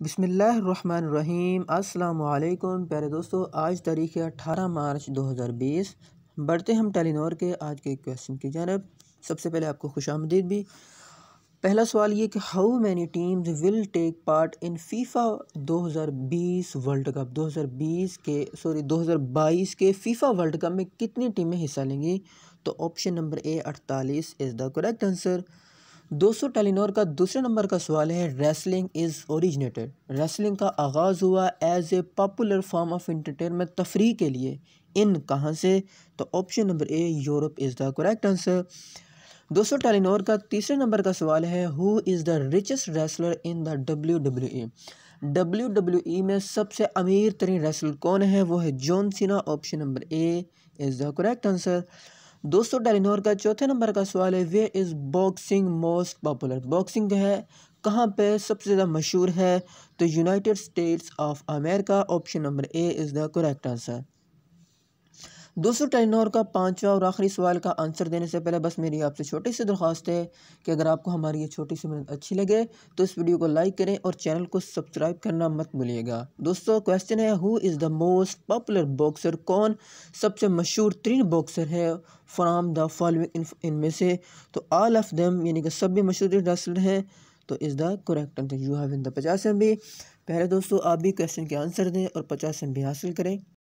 بسم اللہ الرحمن الرحیم۔ السلام علیکم پیارے دوستو، آج تاریخ ہے اٹھارہ مارچ دو ہزار بیس۔ بڑھتے ہم ٹیلی نور کے آج کے کویسچن کی جانب۔ سب سے پہلے آپ کو خوش آمدید بھی۔ پہلا سوال یہ کہ how many teams will take part in FIFA دو ہزار بیس ورلڈ کپ؟ دو ہزار بیس کے، سوری، دو ہزار بائیس کے فیفا ورلڈ کپ میں کتنی ٹیمیں حصہ لیں گی؟ تو آپشن نمبر اے اٹھتالیس از دا کریکٹ آنسر دوستو ٹیلی نور کا دوسرے نمبر کا سوال ہے ریسلنگ از اوریجنیٹڈ ریسلنگ کا آغاز ہوا as a popular form of entertainment تفریح کے لیے۔ ان کہاں سے؟ تو option number A Europe is the correct answer دوستو ٹیلی نور کا تیسرے نمبر کا سوال ہے who is the richest wrestler in the W W E W W E میں سب سے امیر ترین ریسلر کون ہے؟ وہ ہے John Cena option number A is the correct answer دوستو ٹیلینور کا چوتھے نمبر کا سوال ہے where is boxing most popular boxing جو ہے، کہاں پہ سب سے زیادہ مشہور ہے؟ تو United States of America option number A is the correct answer دوستو ٹیلینور کا پانچواں اور آخری سوال کا آنسر دینے سے پہلے بس میری آپ سے چھوٹی سی درخواست ہے کہ اگر آپ کو ہماری یہ چھوٹی سی مدد اچھی لگے تو اس ویڈیو کو لائک کریں اور چینل کو سبسکرائب کرنا مت بھولیے گا۔ دوستو کویسچن ہے who is the most popular boxer کون سب سے مشہور ترین باکسر ہے فرام دا فالوئنگ ان میں سے؟ تو آل آف دیم یعنی کہ سب بھی مشہور ریسلر ہیں، تو is the correct answer you have in the پچاس ایم بی پہلے دوستو، آپ بھی کویسچن کے آنسر دیں اور پچاس ایم بی حاصل کریں۔